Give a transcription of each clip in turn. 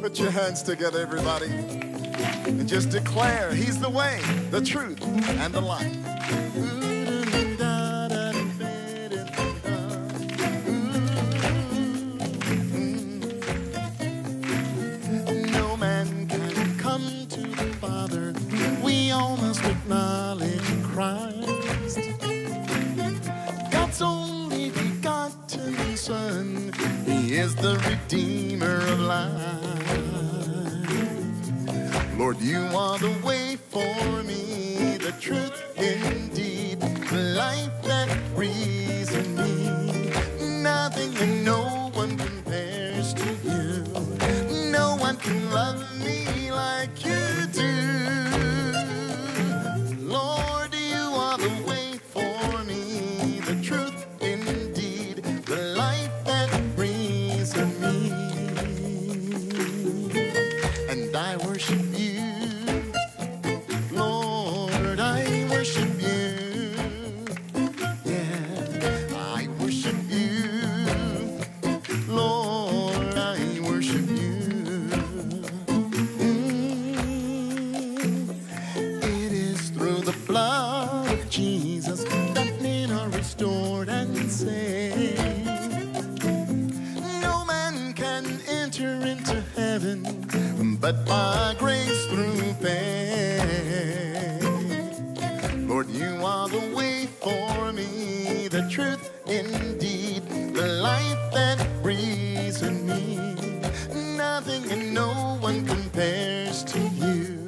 Put your hands together, everybody, and just declare He's the way, the truth, and the life. No man can come to the Father. We all must acknowledge Christ. Is the Redeemer of life. Lord, you are the way for me, the truth indeed, the life that reason worship you. Lord, I worship you. Yeah, I worship you. Lord, I worship you. Mm. It is through the blood of Jesus that men are restored and saved. No man can enter into heaven but by grace through faith. Lord, you are the way for me, the truth indeed, the life that reason me. Nothing and no one compares to you.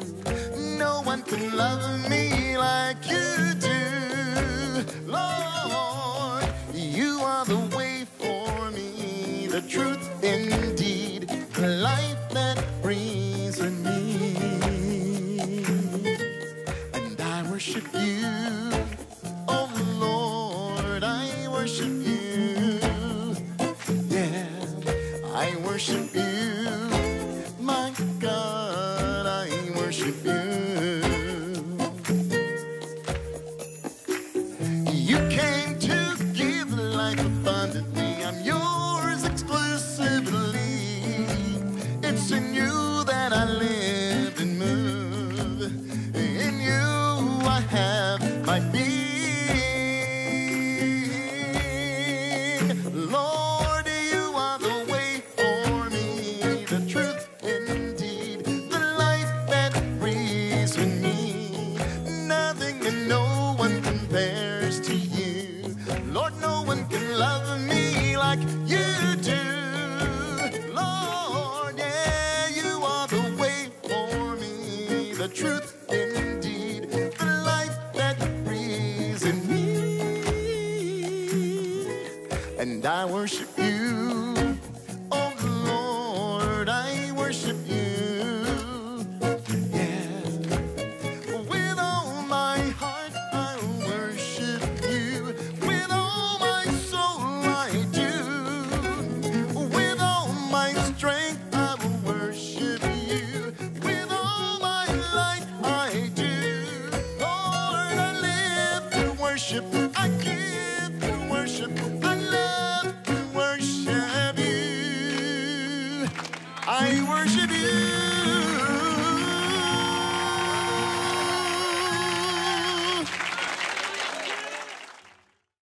No one can love me like you do. Lord, you are the way for me, the truth indeed, worship you, oh Lord, I worship you. Yeah, I worship you, like you do. Lord, yeah, you are the way for me, the truth indeed, the life that reason me. And I worship you.